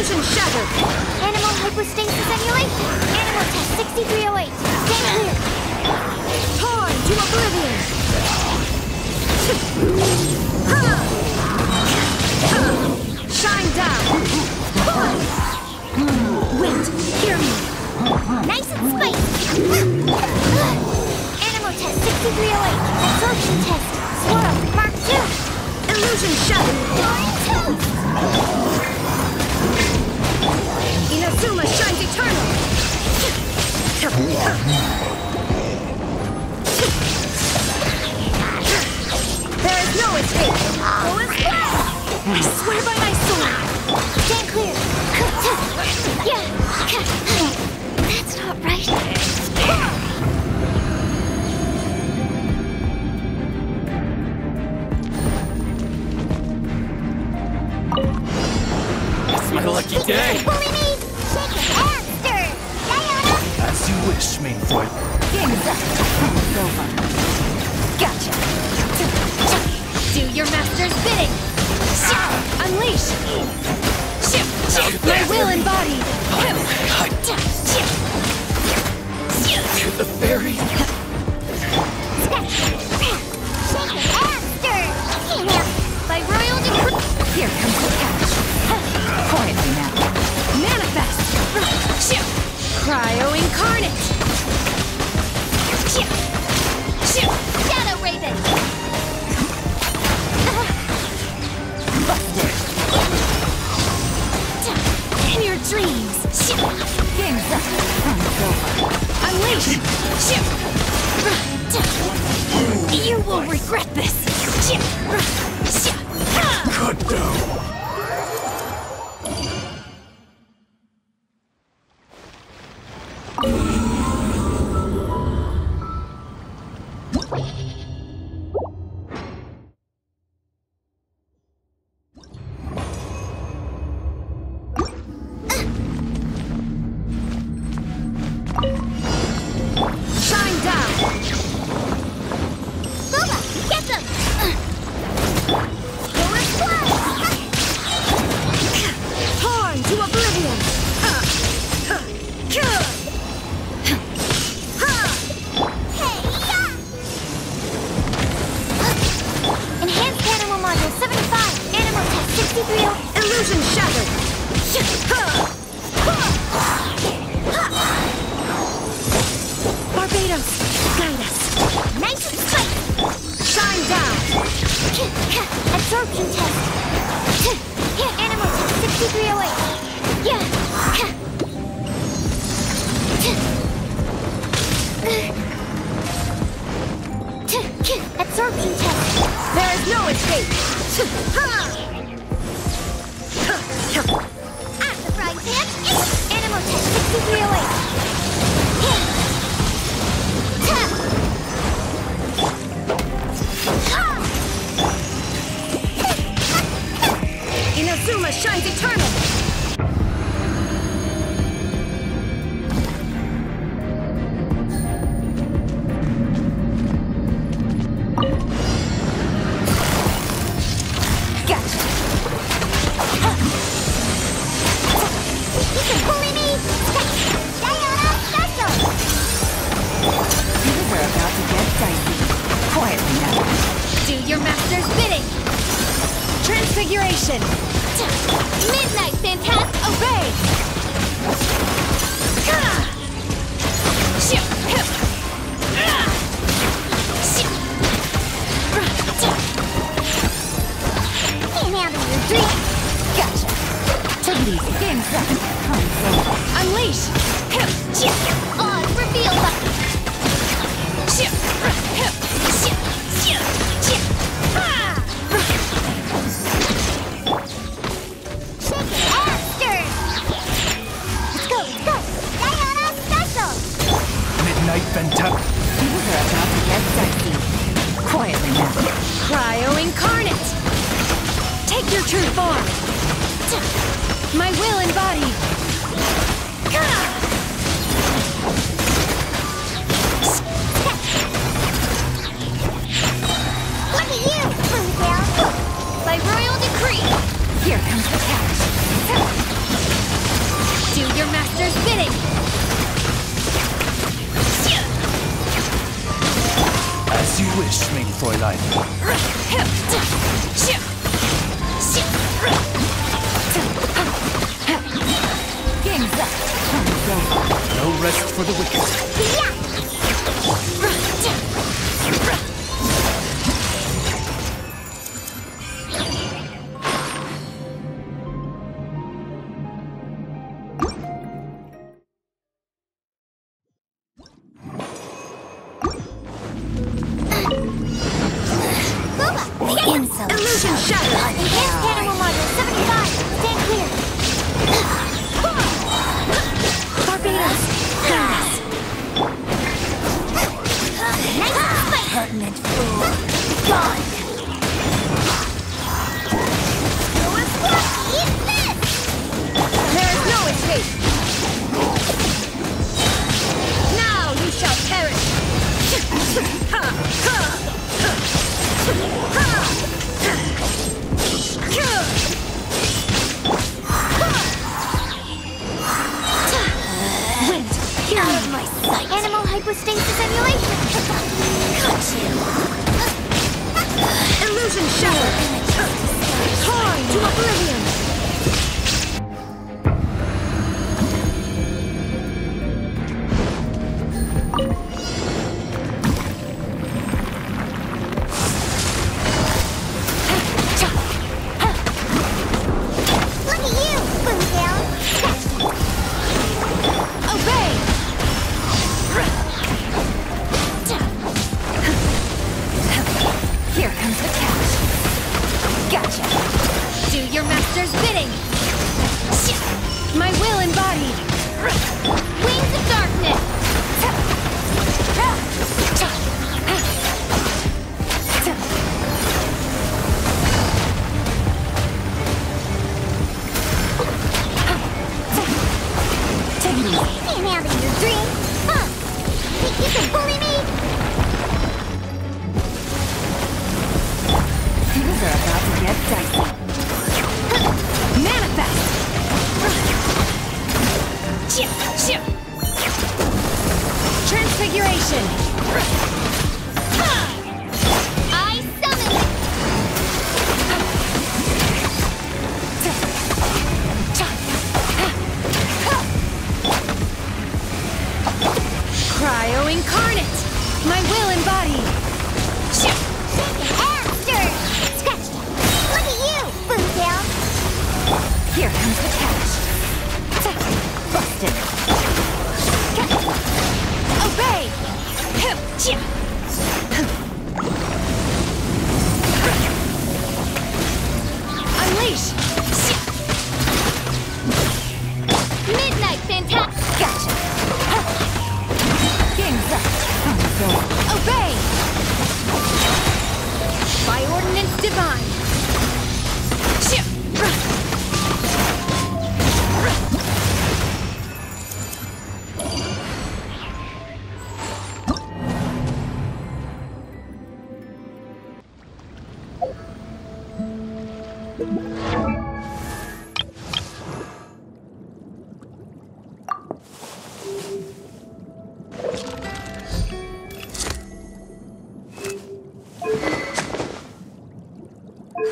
Fusion shattered! Anemo hypostasis emulation! Anemo test 6308! Stand clear! Torn to oblivion! ha! Ha! Shine down! Wait, hear me! Nice and spicy! That's not right. It's my lucky day. Bully me. Shake your hand. Diana. As you wish, main boy. Game's up. It's over. Gotcha. Do your master's bidding. Unleash. Oh my will embodied. To Cut down. Test 63 Illusion shattered! Barbatos, guide us. Nice and. Shine down. Absorption test. Anemo test 6308. Yeah. Absorption test. There is no escape. The frying pan. Anemo test 6308. Inazuma shines eternal. Transfiguration. Midnight! Can't handle your dream! Gotcha. Take easy. Game's up. Unleash! Odds reveal! Shake Things are about to get dicey. Quietly now. Cryo Incarnate! Take your true form! My will embodied! Look at you, Bluebell! By royal decree, Here comes the catch. do your master's bidding! As you wish, mein Fräulein. No rest for the wicked. hypostasis emulation. Cut you. Illusion shower. Torn to oblivion. Rush! going car. I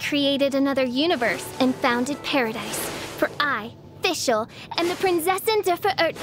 created another universe and founded paradise. For I, Fischl, am the Prinzessin der Earth.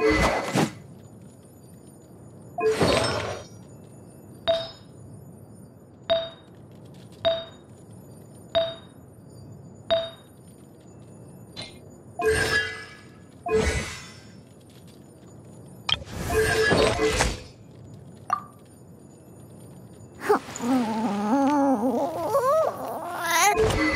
What?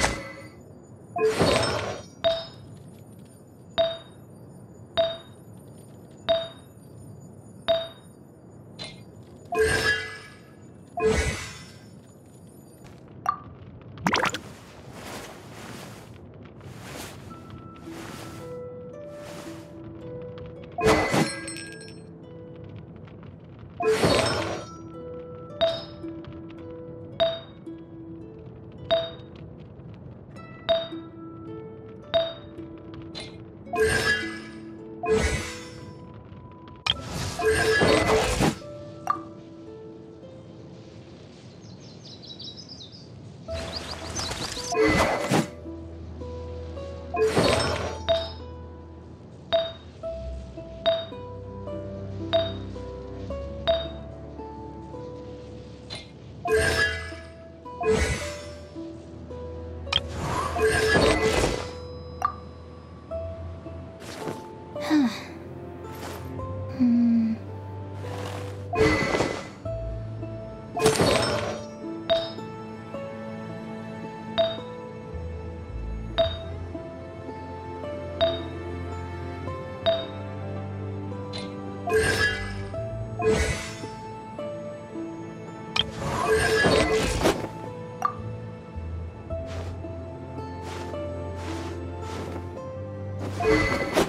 Fischl.